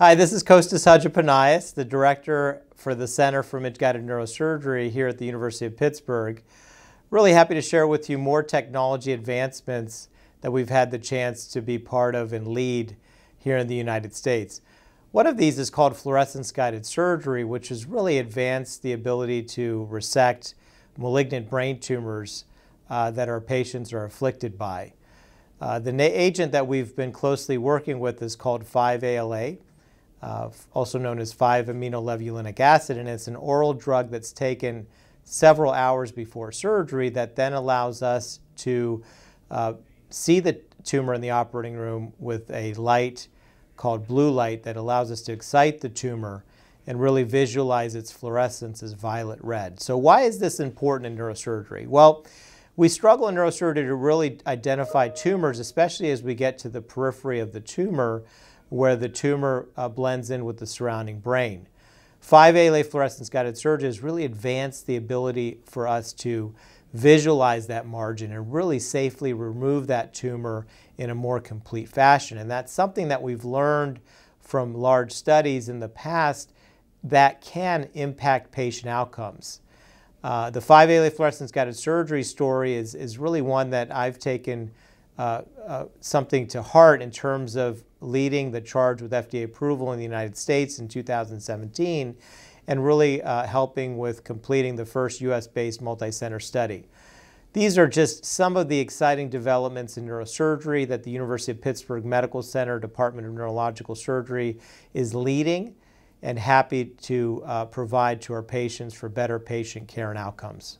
Hi, this is Costas Hadjipanayis, the director for the Center for Image-Guided Neurosurgery here at the University of Pittsburgh. Really happy to share with you more technology advancements that we've had the chance to be part of and lead here in the United States. One of these is called fluorescence-guided surgery, which has really advanced the ability to resect malignant brain tumors uh, that our patients are afflicted by. Uh, the agent that we've been closely working with is called 5-ALA uh, also known as 5-aminolevulinic acid, and it's an oral drug that's taken several hours before surgery that then allows us to uh, see the tumor in the operating room with a light called blue light that allows us to excite the tumor and really visualize its fluorescence as violet red. So why is this important in neurosurgery? Well, we struggle in neurosurgery to really identify tumors, especially as we get to the periphery of the tumor where the tumor uh, blends in with the surrounding brain. 5-ALA fluorescence guided surgery has really advanced the ability for us to visualize that margin and really safely remove that tumor in a more complete fashion. And that's something that we've learned from large studies in the past that can impact patient outcomes. Uh, the 5-ALA fluorescence guided surgery story is, is really one that I've taken uh, uh, something to heart in terms of leading the charge with FDA approval in the United States in 2017 and really uh, helping with completing the first US-based multi-center study. These are just some of the exciting developments in neurosurgery that the University of Pittsburgh Medical Center Department of Neurological Surgery is leading and happy to uh, provide to our patients for better patient care and outcomes.